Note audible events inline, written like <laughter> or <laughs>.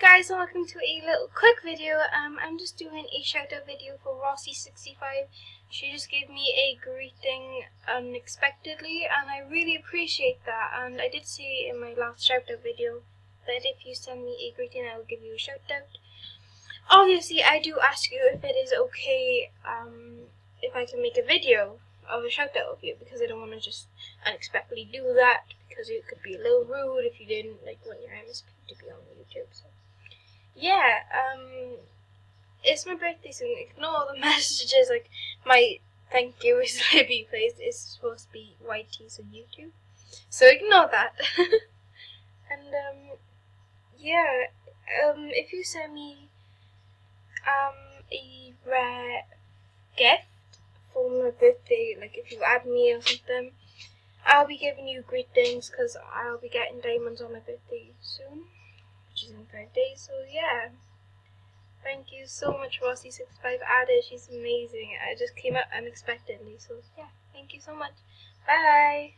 guys and welcome to a little quick video. Um, I'm just doing a shout out video for Rossi65. She just gave me a greeting unexpectedly and I really appreciate that and I did say in my last shout out video that if you send me a greeting I will give you a shout out. Obviously I do ask you if it is okay um, if I can make a video of a shout out of you because I don't want to just unexpectedly do that because it could be a little rude if you didn't like want your MSP to be on YouTube. So yeah, um, it's my birthday soon. Ignore the <laughs> messages. Like my thank you is <laughs> Libby place. It's supposed to be YT so YouTube. So ignore that. <laughs> and um, yeah, um, if you send me um a rare gift for my birthday, like if you add me or something, I'll be giving you greetings because I'll be getting diamonds on my birthday soon, which is in five days. So yeah, thank you so much, Rossi65 added. She's amazing. I just came up unexpectedly. So yeah, thank you so much. Bye.